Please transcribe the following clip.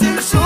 It's.